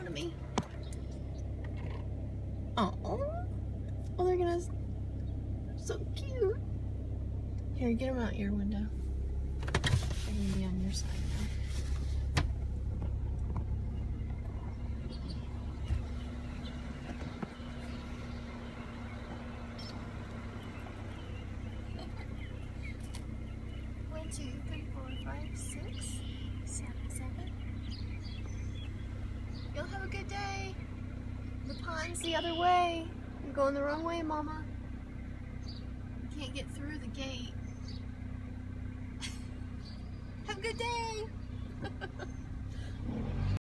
front of me. Oh, oh, they're gonna, so cute. Here, get them out your window. They're gonna be on your side now. One, two, three, four, five. The the other way. You're going the wrong way, Mama. You can't get through the gate. have a good day.